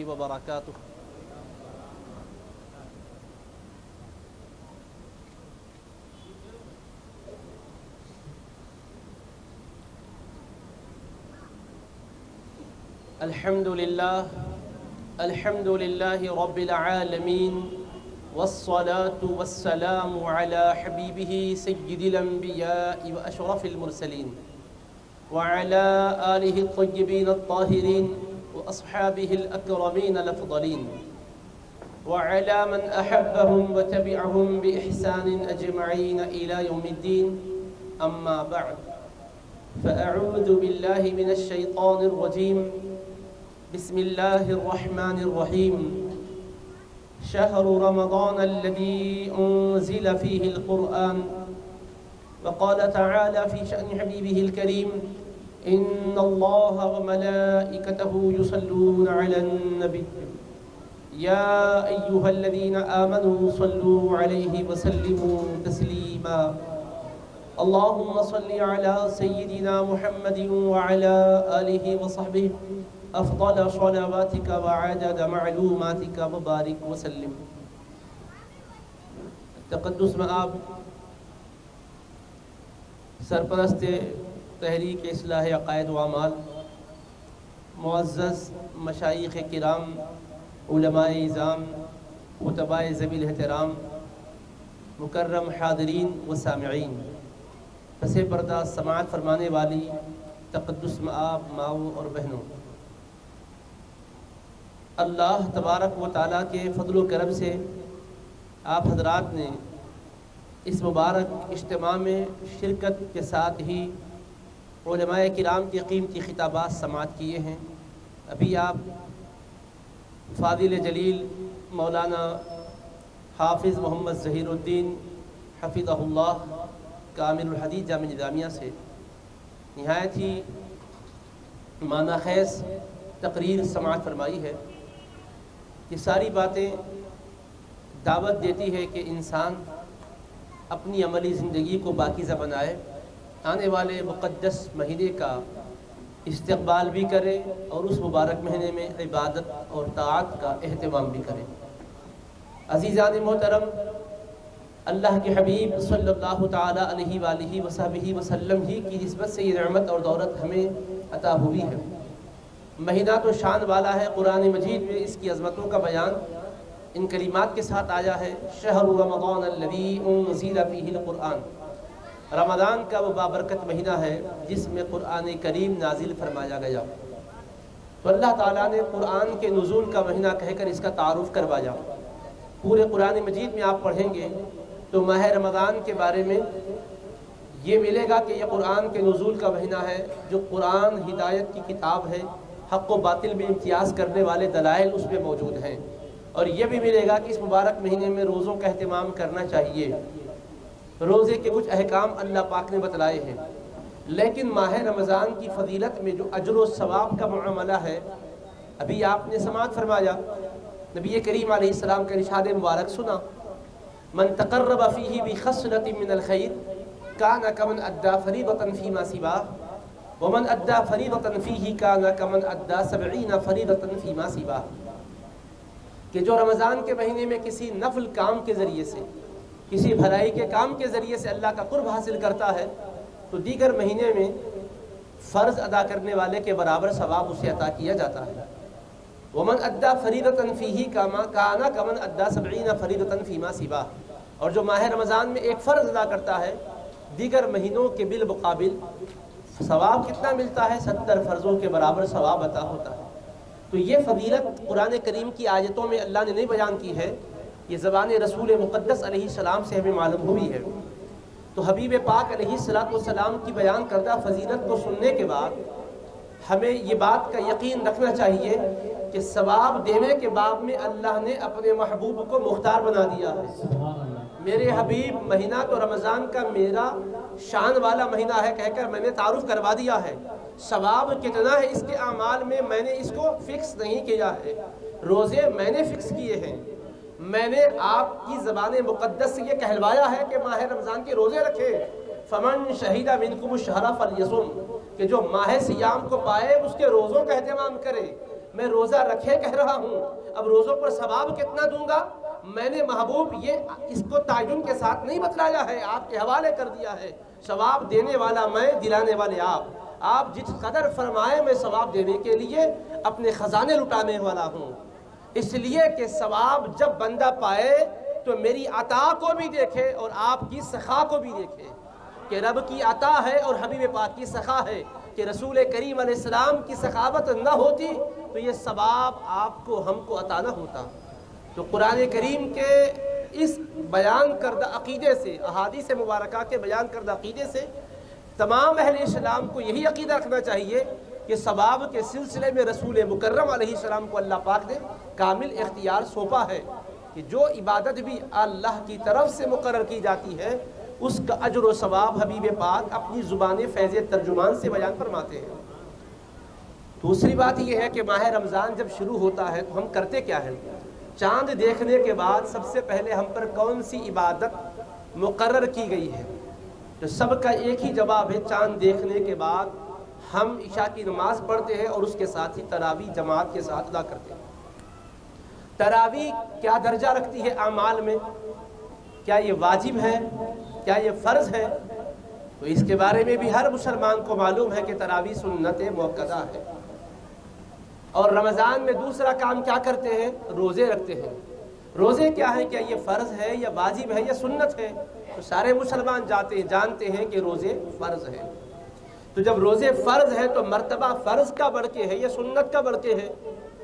وبركاته. الحمد لله الحمد لله رب العالمين والصلاة والسلام على حبيبه سيد الأنبياء وأشرف المرسلين وعلى آله الطيبين الطاهرين وأصحابه الأكرمين الأفضلين. وعلى من أحبهم وتبعهم بإحسان أجمعين إلى يوم الدين. أما بعد فأعوذ بالله من الشيطان الرجيم. بسم الله الرحمن الرحيم. شهر رمضان الذي أنزل فيه القرآن. وقال تعالى في شأن حبيبه الكريم إن الله وملائكته يصلون على النبي. يا أيها الذين آمنوا صلوا عليه وسلموا تسليما. اللهم صل على سيدنا محمد وعلى آله وصحبه. أفضل صلواتك وعدد معلوماتك وبارك وسلم. تقدس مآب. سرپرست تحریک اصلاح عقائد و اعمال، معزز مشائق کرام، علماء اظام خطباء ذویل احترام، مکرم حاضرین و سامعین، پس پردہ سماعت فرمانے والی تقدس معاب ماؤں اور بہنوں۔ اللہ تبارک و تعالیٰ کے فضل و کرم سے آپ حضرات نے اس مبارک اجتماع میں شرکت کے ساتھ ہی علماء کرام کے قیمتی خطابات سماعت کیے ہیں۔ ابھی آپ فاضل جلیل، مولانا حافظ محمد ظہیر الدین حفظ اللہ کامل الحدیث جامع نظامیہ سے۔ نہایت ہی معنی خیز تقریر سماعت فرمائی ہے یہ ساری باتیں دعوت دیتی ہے کہ انسان اپنی عملی زندگی کو باقیزہ بنائے آنے والے مقدس مہینے کا استقبال بھی کرے اور اس مبارک مہینے میں عبادت اور طاعت کا اہتمام بھی کرے۔ عزیزان محترم، اللہ کے حبیب صلی اللہ تعالیٰ علیہ وآلہ وصحبہ وسلم ہی کی نسبت سے یہ نعمت اور دولت ہمیں عطا ہوئی ہے۔ مہینہ تو شان والا ہے قرآن مجید میں اس کی عظمتوں کا بیان۔ ان کلمات کے ساتھ آیا ہے، شہر رمضان الذی انزل فیہ القرآن۔ رمضان کا وہ بابرکت مہینہ ہے جس میں قرآن کریم نازل فرمایا گیا۔ تو اللہ تعالیٰ نے قرآن کے نزول کا مہینہ کہہ کر اس کا تعارف کروایا پورے قرآن مجید میں آپ پڑھیں گے تو ماہ رمضان کے بارے میں یہ ملے گا کہ یہ قرآن کے نزول کا مہینہ ہے جو قرآن ہدایت کی کتاب ہے، حق و باطل میں امتیاز کرنے والے دلائل اس میں موجود ہیں۔ اور یہ بھی ملے گا کہ اس مبارک مہینے میں روزوں کا اہتمام کرنا چاہیے۔ روزے کے کچھ احکام اللہ پاک نے بتلائے ہیں۔ لیکن ماہ رمضان کی فضیلت میں جو اجر و ثواب کا معاملہ ہے، ابھی آپ نے سماعت فرمایا۔ نبی کریم علیہ السلام کا نشاد مبارک سنا۔ من تقرب فیہ بخصلت من الخیر کانا کمن ادا فریضتا فیما سوا ومن ادا فریضتا فیہ کانا کمن ادا سبعین فریضتا فیما سوا کہ جو رمضان کے مہینے میں کسی نفل کام کے ذریعے سے کسی بھلائی کے کام کے ذریعے سے اللہ کا قرب حاصل کرتا ہے، تو دیگر مہینے میں فرض ادا کرنے والے کے برابر ثواب اسے عطا کیا جاتا ہے۔ ومن ادا فریدتاً فیہی کاما کانا کمن ادا سبعین فریدتاً فیما سوا اور جو ماہ رمضان میں ایک فرض ادا کرتا ہے، دیگر مہینوں کے بالمقابل ثواب کتنا ملتا ہے؟ ستر فرضوں کے برابر ثواب عطا ہوتا ہے۔ تو یہ فضیلت قرآن کریم کی آیتوں میں اللہ نے نہیں بیان کی ہے۔ یہ زبان رسول مقدس علیہ السلام سے ہمیں معلوم ہوئی ہے۔ تو حبیب پاک علیہ السلام والسلام کی بیان کردہ فضیلت کو سننے کے بعد ہمیں یہ بات کا یقین رکھنا چاہیے کہ ثواب دینے کے باب میں اللہ نے اپنے محبوب کو مختار بنا دیا ہے۔ میرے حبیب، مہینہ تو رمضان کا میرا شان والا مہینہ ہے، کہہ کر میں نے تعارف کروا دیا ہے۔ ثواب کتنا ہے اس کے اعمال میں میں نے اس کو فکس نہیں کیا ہے۔ روزے میں نے فکس کیے ہیں۔ میں نے آپ کی زبان مقدس سے یہ کہلوایا ہے کہ ماہ رمضان کے روزے رکھے۔ فمن شہیدہ منکم الشہرہ فلیسم کہ جو ماہ سیام کو پائے اس کے روزوں کا اہتمام کرے۔ میں روزہ رکھے کہہ رہا ہوں، اب روزوں پر ثواب کتنا دوں گا؟ میں نے محبوب یہ اس کو تعین کے ساتھ نہیں بتلایا ہے، آپ کے حوالے کر دیا ہے۔ ثواب دینے والا میں، دلانے والے آپ۔ آپ جس قدر فرمائے میں ثواب دینے کے لیے اپنے خزانے لٹانے والا ہوں۔ اس لیے کہ ثواب جب بندہ پائے تو میری عطا کو بھی دیکھے اور آپ کی سخا کو بھی دیکھے کہ رب کی عطا ہے اور حبیب پاک کی سخا ہے کہ رسول کریم علیہ السلام کی سخاوت نہ ہوتی تو یہ ثواب آپ کو ہم کو عطا نہ ہوتا۔ تو قرآن کریم کے اس بیان کردہ عقیدے سے، احادیث مبارکہ کے بیان کردہ عقیدے سے تمام اہل اسلام کو یہی عقیدہ رکھنا چاہیے کہ ثواب کے سلسلے میں رسول مکرم علیہ السلام کو اللہ پاک نے کامل اختیار سونپا ہے کہ جو عبادت بھی اللہ کی طرف سے مقرر کی جاتی ہے، اس کا اجر و ثواب حبیب پاک اپنی زبان فیض ترجمان سے بیان فرماتے ہیں۔ دوسری بات یہ ہے کہ ماہ رمضان جب شروع ہوتا ہے تو ہم کرتے کیا ہیں؟ چاند دیکھنے کے بعد سب سے پہلے ہم پر کون سی عبادت مقرر کی گئی ہے؟ تو سب کا ایک ہی جواب ہے، چاند دیکھنے کے بعد ہم عشاء کی نماز پڑھتے ہیں اور اس کے ساتھ ہی تراوی جماعت کے ساتھ ادا کرتے ہیں۔ تراوی کیا درجہ رکھتی ہے اعمال میں؟ کیا یہ واجب ہے؟ کیا یہ فرض ہے؟ تو اس کے بارے میں بھی ہر مسلمان کو معلوم ہے کہ تراوی سنت موقع ہے۔ اور رمضان میں دوسرا کام کیا کرتے ہیں؟ روزے رکھتے ہیں۔ روزے کیا ہے کیا یہ فرض ہے یا واجب ہے یا سنت ہے؟ تو سارے مسلمان جاتے ہیں، جانتے ہیں کہ روزے فرض ہے تو جب روزے فرض ہے تو مرتبہ فرض کا بڑھ کے ہے یا سنت کا بڑھ کے ہے؟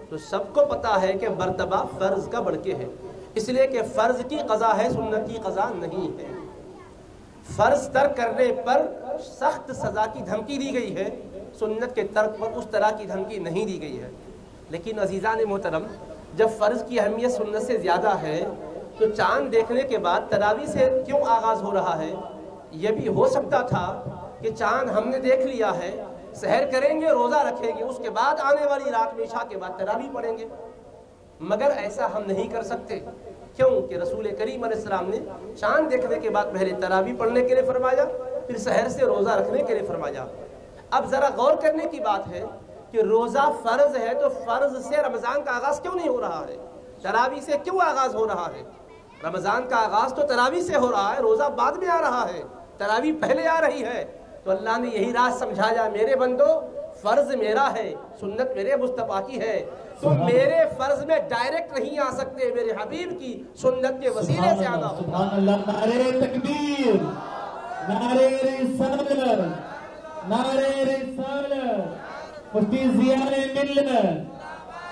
تو سب کو پتا ہے کہ مرتبہ فرض کا بڑھ کے ہے اس لیے کہ فرض کی قضا ہے، سنت کی قضا نہیں ہے۔ فرض ترک کرنے پر سخت سزا کی دھمکی دی گئی ہے۔ سنت کے ترک پر اس طرح کی دھمکی نہیں دی گئی ہے۔ لیکن عزیزان محترم، جب فرض کی اہمیت سنت سے زیادہ ہے، تو چاند دیکھنے کے بعد تراوی سے کیوں آغاز ہو رہا ہے؟ یہ بھی ہو سکتا تھا کہ چاند ہم نے دیکھ لیا ہے سحر کریں گے، روزہ رکھیں گے، اس کے بعد آنے والی رات میں عشاء کے بعد تراوی پڑھیں گے۔ مگر ایسا ہم نہیں کر سکتے۔ کیوں؟ کہ رسول کریم علیہ السلام نے چاند دیکھنے کے بعد پہلے تراوی پڑھنے کے لیے فرمایا، پھر سحر سے روزہ رکھنے کے لیے فرمایا۔ اب ذرا غور کرنے کی بات ہے کہ روزہ فرض ہے تو فرض سے رمضان کا آغاز کیوں نہیں ہو رہا ہے؟ تراوی سے کیوں آغاز ہو رہا ہے؟ رمضان کا آغاز تو تراوی سے ہو رہا ہے، روزہ بعد میں آ رہا ہے۔ تراوی پہلے آ رہی ہے۔ تو اللہ نے یہی راز سمجھایا میرے بندو فرض میرا ہے سنت میرے مصطفیٰ کی ہے۔ تو میرے فرض میں ڈائریکٹ نہیں آ سکتے میرے حبیب کی سنت کے وسیلے سے آنا سبحان اللہ نعرے تکبیر نعرے رسالت نعرے رسالت مفتی ضیاء ملت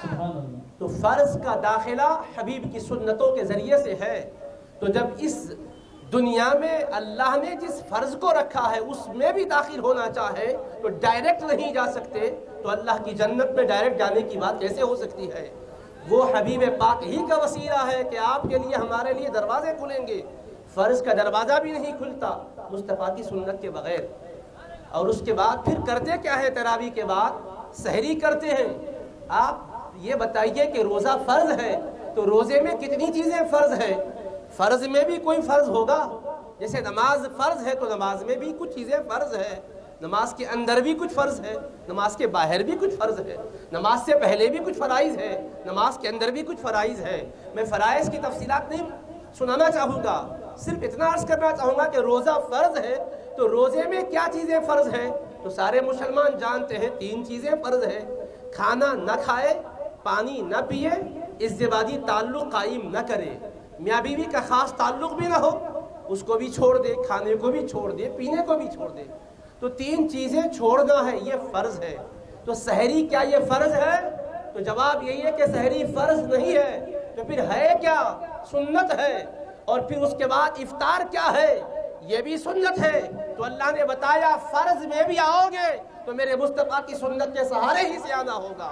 سبحان اللہ۔ تو فرض کا داخلہ حبیب کی سنتوں کے ذریعے سے ہے۔ تو جب اس دنیا میں اللہ نے جس فرض کو رکھا ہے، اس میں بھی داخل ہونا چاہے تو ڈائریکٹ نہیں جا سکتے، تو اللہ کی جنت میں ڈائریکٹ جانے کی بات کیسے ہو سکتی ہے؟ وہ حبیب پاک ہی کا وسیلہ ہے کہ آپ کے لیے، ہمارے لیے دروازے کھلیں گے۔ فرض کا دروازہ بھی نہیں کھلتا مصطفیٰ کی سنت کے بغیر۔ اور اس کے بعد پھر کرتے کیا ہے تراوی کے بعد؟ سحری کرتے ہیں۔ آپ یہ بتائیے کہ روزہ فرض ہے تو روزے میں کتنی چیزیں فرض ہیں؟ فرض میں بھی کوئی فرض ہوگا۔ جیسے نماز فرض ہے تو نماز میں بھی کچھ چیزیں فرض ہے نماز کے اندر بھی کچھ فرض ہے نماز کے باہر بھی کچھ فرض ہے نماز سے پہلے بھی کچھ فرائض ہے نماز کے اندر بھی کچھ فرائض ہے میں فرائض کی تفصیلات نہیں سنانا چاہوں گا، صرف اتنا عرض کرنا چاہوں گا کہ روزہ فرض ہے تو روزے میں کیا چیزیں فرض ہیں؟ تو سارے مسلمان جانتے ہیں تین چیزیں فرض ہے کھانا نہ کھائے، پانی نہ پیے ازدواجی تعلق قائم نہ کرے۔ میاں بیوی کا خاص تعلق بھی نہ ہو اس کو بھی چھوڑ دے، کھانے کو بھی چھوڑ دے، پینے کو بھی چھوڑ دے۔ تو تین چیزیں چھوڑنا ہے، یہ فرض ہے۔ تو سحری کیا یہ فرض ہے؟ تو جواب یہی ہے کہ سحری فرض نہیں ہے۔ تو پھر ہے کیا؟ سنت ہے۔ اور پھر اس کے بعد افطار کیا ہے؟ یہ بھی سنت ہے۔ تو اللہ نے بتایا، فرض میں بھی آؤ گے، تو میرے مصطفیٰ کی سنت کے سہارے ہی سے آنا ہوگا۔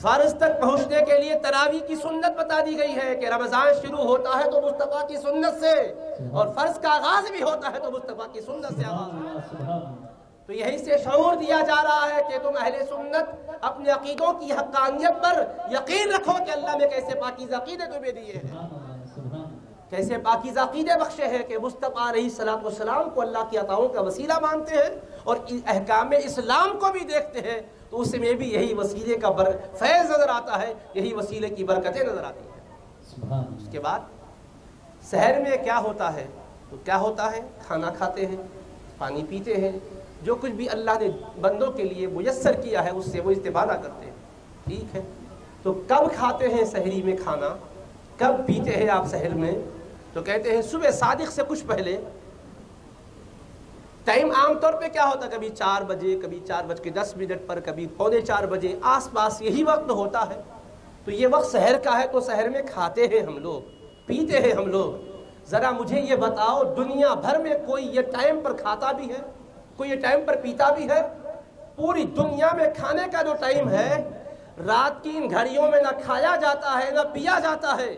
فرض تک پہنچنے کے لیے تراوی کی سنت بتا دی گئی ہے کہ رمضان شروع ہوتا ہے تو مصطفیٰ کی سنت سے، اور فرض کا آغاز بھی ہوتا ہے تو مصطفیٰ کی سنت سے آغاز۔ تو یہی سے شعور دیا جا رہا ہے کہ تم اہل سنت اپنے عقیدوں کی حقانیت پر یقین رکھو کہ اللہ نے کیسے پاکیز عقیدے تمہیں دیے ہیں۔ کیسے پاکیز عقیدے بخشے ہیں کہ مصطفیٰ علیہ السلام والسلام کو اللہ کی عطاؤں کا وسیلہ مانتے ہیں اور احکام اسلام کو بھی دیکھتے ہیں۔ تو اس میں بھی یہی وسیلے کا بر فیض نظر آتا ہے یہی وسیلے کی برکتیں نظر آتی ہیں۔ اس کے بعد شہر میں کیا ہوتا ہے؟ تو کیا ہوتا ہے؟ کھانا کھاتے ہیں پانی پیتے ہیں۔ جو کچھ بھی اللہ نے بندوں کے لیے میسر کیا ہے اس سے وہ استفادہ کرتے ہیں۔ ٹھیک ہے۔ تو کب کھاتے ہیں شہری میں کھانا؟ کب پیتے ہیں آپ شہر میں؟ تو کہتے ہیں صبح صادق سے کچھ پہلے ٹائم عام طور پہ کیا ہوتا کبھی چار بجے، کبھی چار بج کے دس منٹ پر، کبھی پونے چار بجے، آس پاس یہی وقت ہوتا ہے۔ تو یہ وقت شہر کا ہے تو شہر میں کھاتے ہیں ہم لوگ، پیتے ہیں ہم لوگ۔ ذرا مجھے یہ بتاؤ، دنیا بھر میں کوئی یہ ٹائم پر کھاتا بھی ہے؟ کوئی یہ ٹائم پر پیتا بھی ہے؟ پوری دنیا میں کھانے کا جو ٹائم ہے، رات کی ان گھڑیوں میں نہ کھایا جاتا ہے، نہ پیا جاتا ہے۔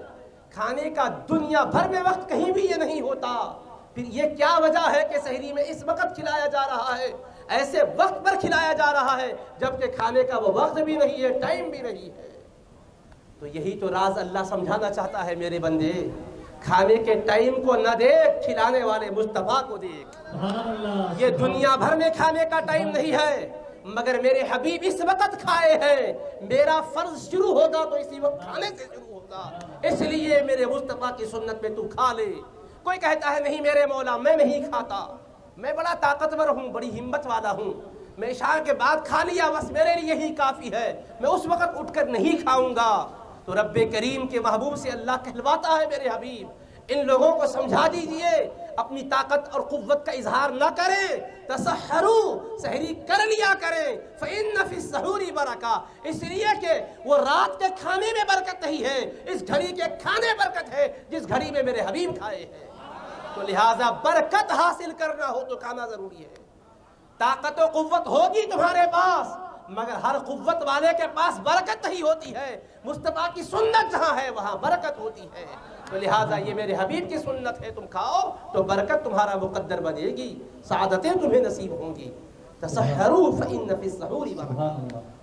کھانے کا دنیا بھر میں وقت کہیں بھی یہ نہیں ہوتا۔ پھر یہ کیا وجہ ہے کہ شہری میں اس وقت کھلایا جا رہا ہے؟ ایسے وقت پر کھلایا جا رہا ہے جبکہ کھانے کا وہ وقت بھی نہیں ہے ٹائم بھی نہیں ہے۔ تو یہی تو راز اللہ سمجھانا چاہتا ہے میرے بندے۔ کھانے کے ٹائم کو نہ دیکھ کھلانے والے مصطفیٰ کو دیکھ۔ یہ دنیا بھر میں کھانے کا ٹائم نہیں ہے مگر میرے حبیب اس وقت کھائے ہیں۔ میرا فرض شروع ہوگا تو اسی وقت کھانے سے شروع ہوگا۔ اس لیے میرے مصطفیٰ کی سنت میں تو کھا لے۔ کوئی کہتا ہے، نہیں میرے مولا، میں نہیں کھاتا. میں بڑا طاقتور ہوں، بڑی ہمت والا ہوں. میں عشاء کے بعد کھا لیا، بس میرے لیے یہی کافی ہے. میں اس وقت اٹھ کر نہیں کھاؤں گا. تو رب کریم کے محبوب سے اللہ کہلواتا ہے میرے حبیب. ان لوگوں کو سمجھا دیجیے، اپنی طاقت اور قوت کا اظہار نہ کریں. تسحرو، سحری کر لیا کریں. فَإِنَّ فِي السَّحُورِ بَرَكَةً اس لیے کہ وہ رات کے کھانے میں برکت نہیں ہے. اس گھڑی کے کھانے برکت ہے جس گھڑی میں میرے حبیب کھائے ہیں. تو لہٰذا برکت حاصل کرنا ہو تو کھانا ضروری ہے۔ طاقت و قوت ہوگی تمہارے پاس مگر ہر قوت والے کے پاس برکت نہیں ہوتی ہے۔ مصطفیٰ کی سنت جہاں ہے وہاں برکت ہوتی ہے۔ تو لہٰذا یہ میرے حبیب کی سنت ہے تم کھاؤ تو برکت تمہارا مقدر بنے گی سعادتیں تمہیں نصیب ہوں گی۔ تسحروا فإن فی السحور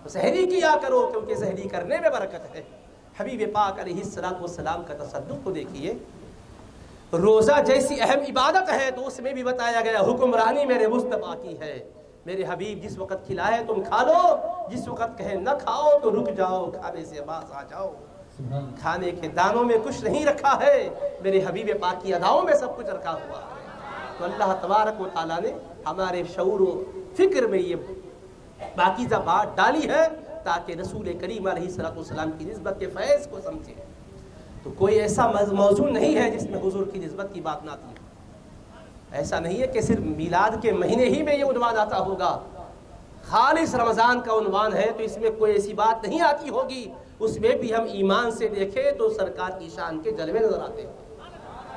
تو سحری کیا کرو کیونکہ سحری کرنے میں برکت ہے۔ حبیب پاک علیہ السلام والسلام کا تصدق کو دیکھیے۔ روزہ جیسی اہم عبادت ہے تو اس میں بھی بتایا گیا حکمرانی میرے مصطفیٰ کی ہے۔ میرے حبیب جس وقت کھلائے تم کھا لو جس وقت کہے نہ کھاؤ تو رک جاؤ کھانے سے باز آ جاؤ۔ کھانے کے دانوں میں کچھ نہیں رکھا ہے میرے حبیب پاک کی اداؤں میں سب کچھ رکھا ہوا ہے۔ تو اللہ تبارک و تعالیٰ نے ہمارے شعور و فکر میں یہ باقیزہ بات ڈالی ہے تاکہ رسول کریم علیہ السلام والسلام کی نسبت کے فیض کو سمجھے۔ تو کوئی ایسا موضوع نہیں ہے جس میں حضور کی نسبت کی بات نہ آتی ہو۔ ایسا نہیں ہے کہ صرف میلاد کے مہینے ہی میں یہ عنوان آتا ہوگا۔ خالص رمضان کا عنوان ہے تو اس میں کوئی ایسی بات نہیں آتی ہوگی۔ اس میں بھی ہم ایمان سے دیکھیں تو سرکار کی شان کے جلوے نظر آتے ہیں۔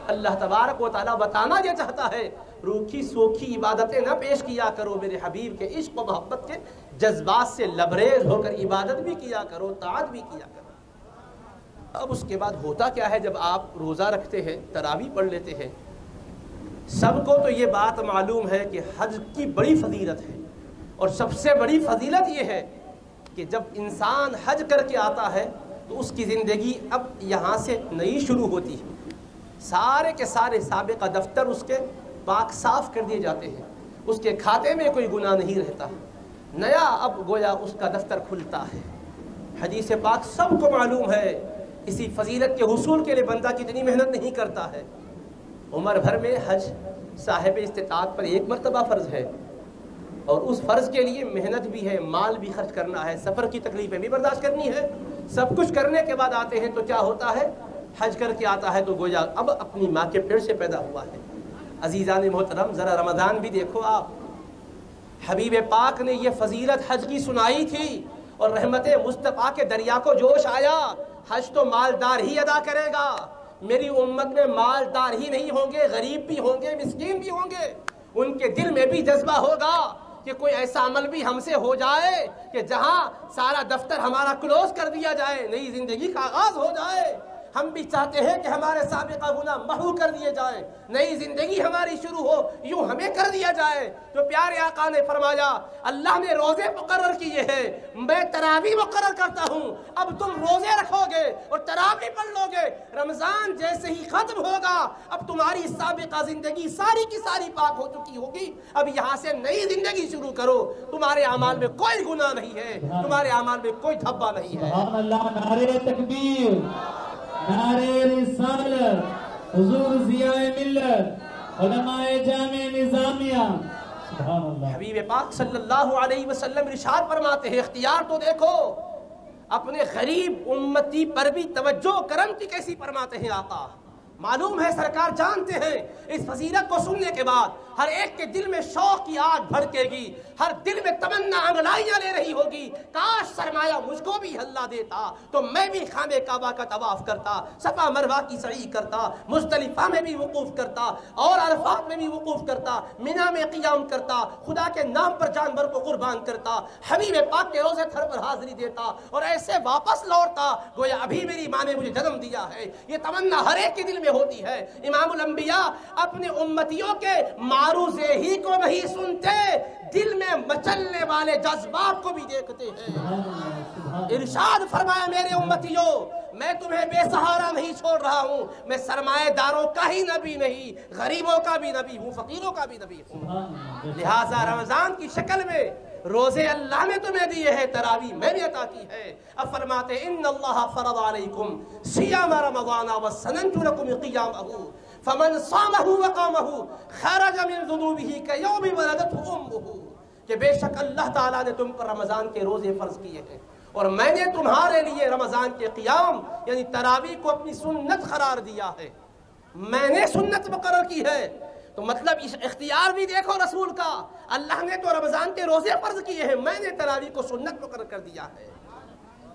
اللہ تبارک و تعالیٰ بتانا یہ چاہتا ہے، روکھی سوکھی عبادتیں نہ پیش کیا کرو، میرے حبیب کے عشق و محبت کے جذبات سے لبریز ہو کر عبادت بھی کیا کرو، طاعت بھی کیا کرو۔ اب اس کے بعد ہوتا کیا ہے جب آپ روزہ رکھتے ہیں تراوی پڑھ لیتے ہیں؟ سب کو تو یہ بات معلوم ہے کہ حج کی بڑی فضیلت ہے۔ اور سب سے بڑی فضیلت یہ ہے کہ جب انسان حج کر کے آتا ہے، تو اس کی زندگی اب یہاں سے نئی شروع ہوتی ہے۔ سارے کے سارے سابقہ دفتر اس کے پاک صاف کر دیے جاتے ہیں۔ اس کے کھاتے میں کوئی گناہ نہیں رہتا۔ نیا اب گویا اس کا دفتر کھلتا ہے۔ حدیث پاک سب کو معلوم ہے۔ اسی فضیلت کے حصول کے لیے بندہ کتنی محنت نہیں کرتا ہے، عمر بھر میں حج صاحب استطاعت پر ایک مرتبہ فرض ہے۔ اور اس فرض کے لیے محنت بھی ہے، مال بھی خرچ کرنا ہے، سفر کی تکلیفیں بھی برداشت کرنی ہے۔ سب کچھ کرنے کے بعد آتے ہیں تو کیا ہوتا ہے؟ حج کر کے آتا ہے تو گویا اب اپنی ماں کے پیڑ سے پیدا ہوا ہے۔ عزیزان محترم، ذرا رمضان بھی دیکھو آپ۔ حبیب پاک نے یہ فضیلت حج کی سنائی تھی اور رحمت مصطفیٰ کے دریا کو جوش آیا۔ حج تو مالدار ہی ادا کرے گا۔ میری امت میں مالدار ہی نہیں ہوں گے، غریب بھی ہوں گے، مسکین بھی ہوں گے۔ ان کے دل میں بھی جذبہ ہوگا کہ کوئی ایسا عمل بھی ہم سے ہو جائے کہ جہاں سارا دفتر ہمارا کلوز کر دیا جائے، نئی زندگی کا آغاز ہو جائے۔ ہم بھی چاہتے ہیں کہ ہمارے سابقہ گناہ محو کر دیے جائیں۔ نئی زندگی ہماری شروع ہو، یوں ہمیں کر دیا جائے۔ جو پیارے آقا نے فرمایا، اللہ نے روزے مقرر کیے ہیں۔ میں تراوی مقرر کرتا ہوں۔ اب تم روزے رکھو گے اور تراوی پڑھ لو گے۔ رمضان جیسے ہی ختم ہوگا، اب تمہاری سابقہ زندگی ساری کی ساری پاک ہو چکی ہوگی۔ اب یہاں سے نئی زندگی شروع کرو۔ تمہارے اعمال میں کوئی گناہ نہیں ہے۔ تمہارے اعمال میں کوئی دھبا نہیں ہے۔ اللہ نعرے تکبیر۔ نعرے رسالت، حضور ضیاء ملت، علماء جامع نظامیہ سبحان اللہ حبیب پاک صلی اللہ علیہ وسلم رشاد فرماتے ہیں، اختیار تو دیکھو، اپنے غریب امتی پر بھی توجہ کرم کی کیسی فرماتے ہیں آقا؟ معلوم ہے سرکار جانتے ہیں، اس فضیلت کو سننے کے بعد ہر ایک کے دل میں شوق کی آگ بھڑکے گی، ہر دل میں تمنا انگڑائیاں لے رہی ہوگی۔ کاش سرمایہ مجھ کو بھی اللہ دیتا، تو میں بھی خانہ کعبہ کا طواف کرتا، صفا مروہ کی سعی کرتا، مزدلفہ میں بھی وقوف کرتا، اور عرفات میں بھی وقوف کرتا، مینا میں قیام کرتا، خدا کے نام پر جانور کو قربان کرتا، حبیب پاک کے روزے تھر پر حاضری دیتا، اور ایسے واپس لوٹتا، گویا ابھی میری ماں نے مجھے جنم دیا ہے۔ یہ تمنا ہر ایک کے دل میں ہوتی ہے۔ امام الانبیاء اپنے امتیوں کے معروضے ہی کو نہیں سنتے دل میں مچلنے والے جذبات کو بھی دیکھتے ہیں۔ ارشاد فرمایا میرے امتیوں میں تمہیں بے سہارا نہیں چھوڑ رہا ہوں۔ میں سرمایہ داروں کا ہی نبی نہیں غریبوں کا بھی نبی ہوں فقیروں کا بھی نبی ہوں۔ لہٰذا رمضان کی شکل میں روزے اللہ نے تمہیں دیے ہیں، تراوی میں نے عطا کی ہے۔ اب فرماتے ان اللہ فرض علیکم سیام رمضان وسننت لکم قیامہ۔ فمن صامہ وقامہ خرج من ذنوبہ کیوم ولدته امہ۔ کہ بے شک اللہ تعالیٰ نے تم پر رمضان کے روزے فرض کیے ہیں۔ اور میں نے تمہارے لیے رمضان کے قیام یعنی تراوی کو اپنی سنت قرار دیا ہے۔ میں نے سنت مقرر کی ہے۔ تو مطلب اس اختیار بھی دیکھو رسول کا۔ اللہ نے تو رمضان کے روزے فرض کیے ہیں۔ میں نے تراوی کو سنت مقرر کر دیا ہے۔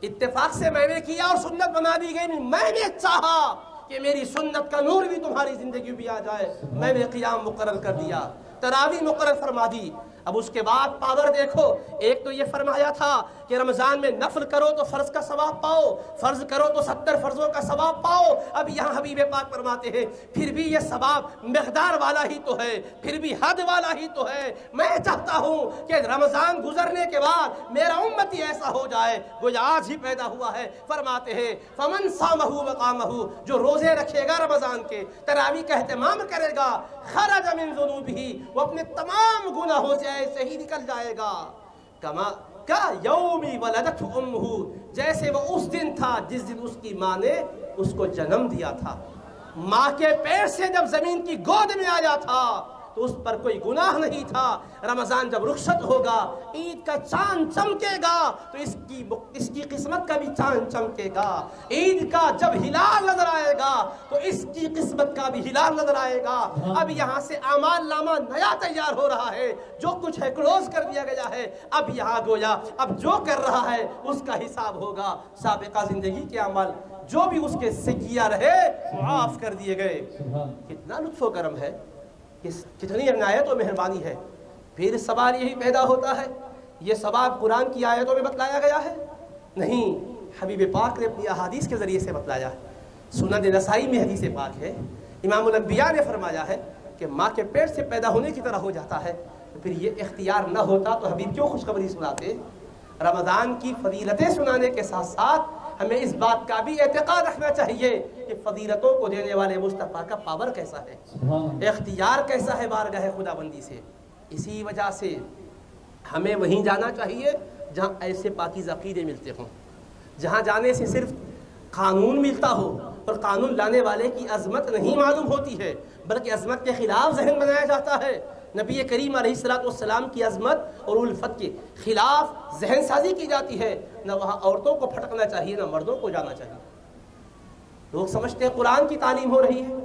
اتفاق سے میں نے کیا اور سنت بنا دی گئی نہیں۔ میں نے چاہا کہ میری سنت کا نور بھی تمہاری زندگی بھی آ جائے۔ میں نے قیام مقرر کر دیا۔ تراوی مقرر فرما دی۔ اب اس کے بعد پاور دیکھو، ایک تو یہ فرمایا تھا کہ رمضان میں نفل کرو تو فرض کا ثواب پاؤ، فرض کرو تو ستر فرضوں کا ثواب پاؤ۔ اب یہاں حبیب پاک فرماتے ہیں، پھر بھی یہ ثواب مقدار والا ہی تو ہے، پھر بھی حد والا ہی تو ہے۔ میں چاہتا ہوں کہ رمضان گزرنے کے بعد میرا امتی ایسا ہو جائے وہ آج ہی پیدا ہوا ہے۔ فرماتے ہیں، فمن سامہ وقامہ جو روزے رکھے گا رمضان کے، تراوی کا اہتمام کرے گا، خرج من ذنوبہ وہ اپنے تمام گناہوں سے ایسے ہی نکل جائے گا۔ کما کا یومی ولدت امہ جیسے وہ اس دن تھا جس دن اس کی ماں نے اس کو جنم دیا تھا۔ ماں کے پیر سے جب زمین کی گود میں آیا تھا تو اس پر کوئی گناہ نہیں تھا۔ رمضان جب رخصت ہوگا عید کا چاند چمکے گا تو اس کی اس کی قسمت کا بھی چاند چمکے گا۔ عید کا جب ہلال نظر آئے گا تو اس کی قسمت کا بھی ہلال نظر آئے گا۔ اب یہاں سے اعمال نامہ نیا تیار ہو رہا ہے۔ جو کچھ ہے کلوز کر دیا گیا ہے۔ اب یہاں گویا اب جو کر رہا ہے اس کا حساب ہوگا۔ سابقہ زندگی کے عمل جو بھی اس کے سکیا رہے معاف کر دیے گئے۔ کتنا لطف و کرم ہے۔ کتنی عنایت و مہربانی ہے، پھر سوال یہی پیدا ہوتا ہے، یہ ثواب قرآن کی آیتوں میں بتلایا گیا ہے؟ نہیں، حبیب پاک نے اپنی احادیث کے ذریعے سے بتلایا۔ ہے سنن نسائی میں حدیث پاک ہے۔ امام الانبیاء نے فرمایا ہے کہ ماں کے پیٹ سے پیدا ہونے کی طرح ہو جاتا ہے تو پھر یہ اختیار نہ ہوتا تو حبیب کیوں خوشخبری سناتے؟ رمضان کی فضیلتیں سنانے کے ساتھ ساتھ ہمیں اس بات کا بھی اعتقاد رکھنا چاہیے کہ فضیلتوں کو دینے والے مصطفیٰ کا پاور کیسا ہے اختیار کیسا ہے بارگاہ خدا بندی سے۔ اسی وجہ سے ہمیں وہیں جانا چاہیے جہاں ایسے پاکیزہ عقیدے ملتے ہوں۔ جہاں جانے سے صرف قانون ملتا ہو اور قانون لانے والے کی عظمت نہیں معلوم ہوتی ہے بلکہ عظمت کے خلاف ذہن بنایا جاتا ہے۔ نبی کریم علیہ السلاۃ والسلام کی عظمت اور الفت کے خلاف ذہن سازی کی جاتی ہے، نہ وہاں عورتوں کو پھٹکنا چاہیے، نہ مردوں کو جانا چاہیے۔ لوگ سمجھتے ہیں قرآن کی تعلیم ہو رہی ہے،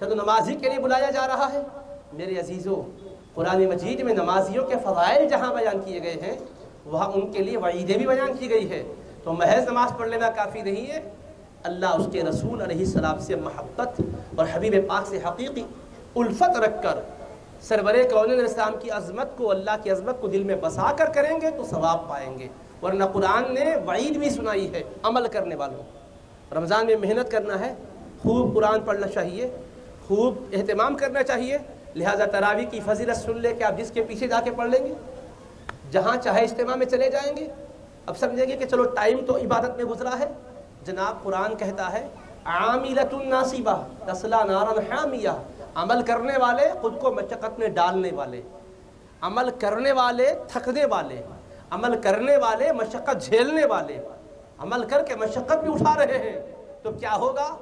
چلو نمازی کے لیے بلایا جا رہا ہے۔ میرے عزیزوں قرآن مجید میں نمازیوں کے فضائل جہاں بیان کیے گئے ہیں، وہاں ان کے لیے وعیدیں بھی بیان کی گئی ہے تو محض نماز پڑھ لینا کافی نہیں ہے۔ اللہ اس کے رسول علیہ السلام سے محبت اور حبیب پاک سے حقیقی الفت رکھ کر سرور کون السلام کی عظمت کو، اللہ کی عظمت کو دل میں بسا کر کریں گے تو ثواب پائیں گے۔ ورنہ قرآن نے وعید بھی سنائی ہے عمل کرنے والوں رمضان میں محنت کرنا ہے، خوب قرآن پڑھنا چاہیے، خوب اہتمام کرنا چاہیے۔ لہٰذا تراوی کی فضیلت سن لے کہ آپ جس کے پیچھے جا کے پڑھ لیں گے، جہاں چاہے اجتماع میں چلے جائیں گے۔ اب سمجھیں گے کہ چلو ٹائم تو عبادت میں گزرا ہے۔ جناب قرآن کہتا ہے عاملت الناصبہ، تسلا نارن حامیہ۔ عمل کرنے والے خود کو مشقت میں ڈالنے والے، عمل کرنے والے تھکنے والے، عمل کرنے والے مشقت جھیلنے والے۔ عمل کر کے مشقت بھی اٹھا رہے ہیں۔ تو کیا ہوگا؟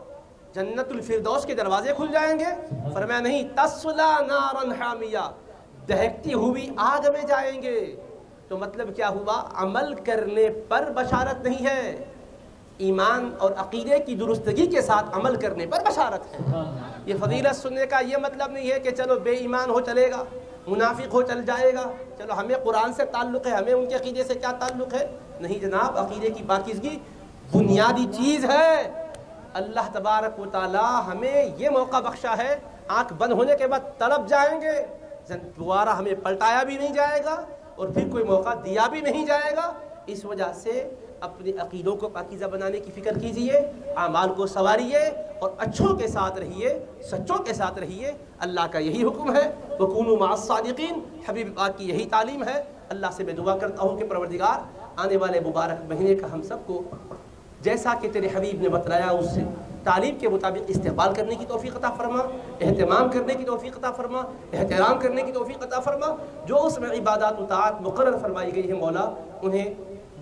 جنت الفردوس کے دروازے کھل جائیں گے۔ فرمایا نہیں، تسلا نارن حامیہ۔ دہکتی ہوئی آگ میں جائیں گے۔ تو مطلب کیا ہوا؟ عمل کرنے پر بشارت نہیں ہے۔ ایمان اور عقیدے کی درستگی کے ساتھ عمل کرنے پر بشارت ہے۔ یہ فضیلت سننے کا یہ مطلب نہیں ہے کہ چلو بے ایمان ہو چلے گا، منافق ہو چل جائے گا، چلو ہمیں قرآن سے تعلق ہے، ہمیں ان کے عقیدے سے کیا تعلق ہے؟ نہیں جناب، عقیدے کی پاکیزگی بنیادی چیز ہے۔ اللہ تبارک و تعالی ہمیں یہ موقع بخشا ہے، آنکھ بند ہونے کے بعد تڑپ جائیں گے۔ دوبارہ ہمیں پلٹایا بھی نہیں جائے گا اور پھر کوئی موقع دیا بھی نہیں جائے گا۔ اس وجہ سے اپنے عقیدوں کو پاکیزہ بنانے کی فکر کیجیے، اعمال کو سواریے اور اچھوں کے ساتھ رہیے سچوں کے ساتھ رہیے اللہ کا یہی حکم ہے۔ وَكُونُوا مَعَ الصَّادِقِينَ۔ حبیب پاک کی یہی تعلیم ہے۔ اللہ سے میں دعا کرتا ہوں کہ پروردگار، آنے والے مبارک مہینے کا ہم سب کو جیسا کہ تیرے حبیب نے بتلایا، اس سے تعلیم کے مطابق استقبال کرنے کی توفیق عطا فرما، اہتمام کرنے کی توفیق عطا فرما، احترام کرنے کی توفیق عطا فرما۔ جو اس میں عبادات و طاعت مقرر فرمائی گئی ہے مولا، انہیں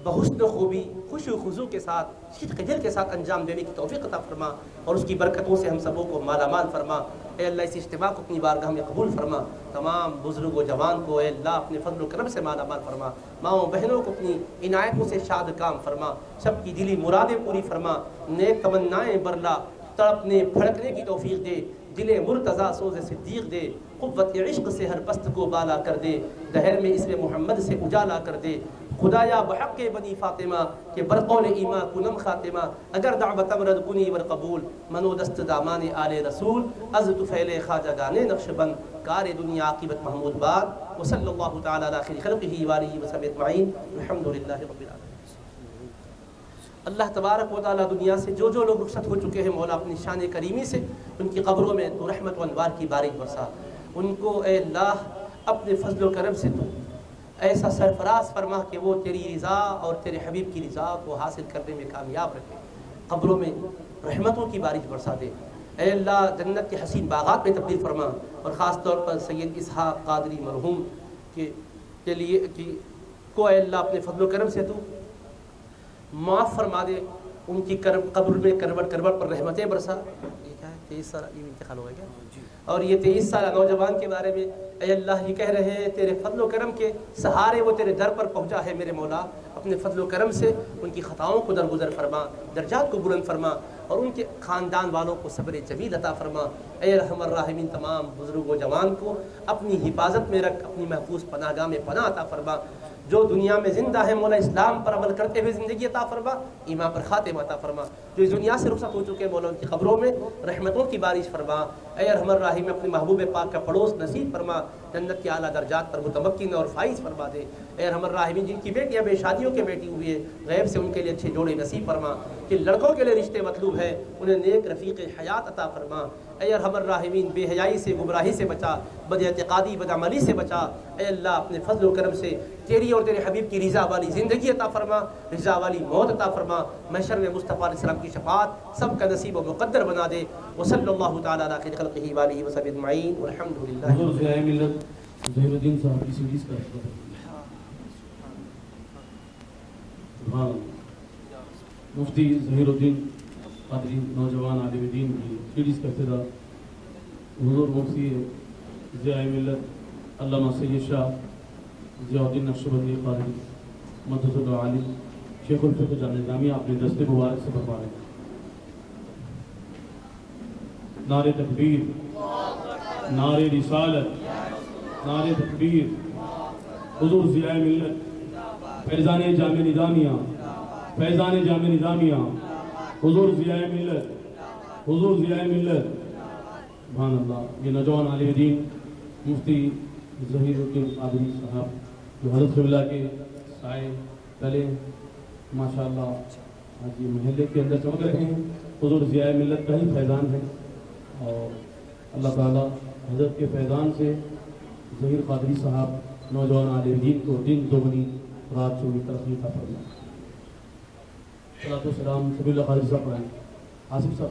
بحسن خوبی، خوش و خضو کے ساتھ صدق دل کے ساتھ انجام دینے کی توفیق عطا فرما اور اس کی برکتوں سے ہم سبوں کو مالا مال فرما۔ اے اللہ، اس اجتماع کو اپنی بارگاہ میں قبول فرما۔ تمام بزرگ و جوان کو اے اللہ، اپنے فضل و کرم سے مالا مال فرما۔ ماؤں بہنوں کو اپنی عنایتوں سے شاد کام فرما۔ سب کی دلی مرادیں پوری فرما۔ نیک تمنائیں برلا، تڑپنے، پھڑکنے کی توفیق دے۔ دل مرتضی، سوز صدیق دے۔ قوت عشق سے ہر پست کو بالا کر دے۔ دہر میں اسم محمد سے اجالا کر دے۔ خدایا بحق بنی فاطمہ کہ برقول ایما کنم خاتمہ، اگر دعوت امرد کنی ور قبول، منو دست دامان آل رسول از تفیل خواجہ گانے نقش بند، کار دنیا عاقبت محمود باد، وصلی اللہ تعالی علی خیر خلقہ وآلہ وسلم اجمعین الحمدللہ رب العالمین۔ اللہ تبارک و تعالی دنیا سے جو جو لوگ رخصت ہو چکے ہیں مولا اپنی شان کریمی سے، ان کی قبروں میں تو رحمت و انوار کی بارش برسا۔ ان کو اے اللہ، اپنے فضل و کرم سے تو ایسا سرفراز فرما کہ وہ تیری رضا اور تیرے حبیب کی رضا کو حاصل کرنے میں کامیاب رکھے۔ قبروں میں رحمتوں کی بارش برسا دے۔ اے اللہ، جنت کے حسین باغات میں تبدیل فرما۔ اور خاص طور پر سید اسحاق قادری مرحوم کے کے لیے کہ کو اے اللہ، اپنے فضل و کرم سے تو معاف فرما دے۔ ان کی قبر میں کروٹ کروٹ پر رحمتیں برسا۔ یہ کیا ہے؟ تیئیس سال یہ انتقال ہو گیا کیا؟ جی۔ اور یہ تیئیس سالہ نوجوان کے بارے میں اے اللہ یہ کہہ رہے ہیں، تیرے فضل و کرم کے سہارے وہ تیرے در پر پہنچا ہے میرے مولا۔ اپنے فضل و کرم سے ان کی خطاؤں کو درگزر فرما، درجات کو بلند فرما اور ان کے خاندان والوں کو صبر جمیل عطا فرما۔ اے رحم الرحمین تمام بزرگ و جوان کو اپنی حفاظت میں رکھ، اپنی محفوظ پناہ گاہ میں پناہ عطا فرما۔ جو دنیا میں زندہ ہے مولا، اسلام پر عمل کرتے ہوئے زندگی عطا فرما، ایمان پر خاتم عطا فرما۔ جو اس دنیا سے رخصت ہو چکے مولا، ان کی خبروں میں رحمتوں کی بارش فرما۔ اے ارحم الرحیم، اپنے محبوب پاک کا پڑوس نصیب فرما، جنت کے اعلیٰ درجات پر متمکن اور فائز فرما دے۔ اے ارحم الراحمین جن کی بیٹیاں بے شادیوں کے بیٹی ہوئی ہے غیب سے ان کے لیے اچھے جوڑے نصیب فرما۔ کہ لڑکوں کے لیے رشتے مطلوب ہے انہیں نیک رفیق حیات عطا فرما۔ اے ارحم الراحمین بے حیائی سے، گمراہی سے بچا، بد اعتقادی، بد عملی سے بچا۔ اے اللہ، اپنے فضل و کرم سے تیری اور تیرے حبیب کی رضا والی زندگی عطا فرما، رضا والی موت عطا فرما۔ محشر میں مصطفیٰ علیہ السلام کی شفاعت سب کا نصیب و مقدر بنا دے۔ وصلی اللہ تعالیٰ علیہ خیر خلقہ والہ وصحبہ اجمعین۔ والحمدللہ حضور ضیاء ملت ظہیر الدین صاحب کی سیریز کا سبحان مفتی ظہیر الدین قادری، نوجوان عالم دین کی سیریز کا افتتاح۔ حضور مفتی ضیاء ملت علامہ سید شاہ ضیاء الدین نقشبندی قادری مدد اللہ شیخ الفقہ جان نظامی اپنے دستے مبارک سے فرما رہے ہیں نعرہ تکبیر، نعرہ رسالت، نعرہ تکبیر، حضور ضیاء ملت، فیضان جامع نظامیہ، فیضان جامع نظامیہ، حضور ضیاء ملت، حضور ضیاء ملت۔ سبحان اللہ، یہ نوجوان عالم دین، مفتی ظہیر الدین قادری صاحب جو حضرت اللہ کے سائے تلے ماشاءاللہ، آج یہ محلے کے اندر چمک رہے ہیں۔ حضور ضیاء ملت کا ہی فیضان ہے۔ اور اللہ تعالیٰ حضرت کے فیضان سے ظہیر قادری صاحب، نوجوان عالم دین کو دن دوگنی رات چوبی ترقی کا فرما صلاۃ السلام سبی اللہ قادری صاحب۔ آصف صاحب۔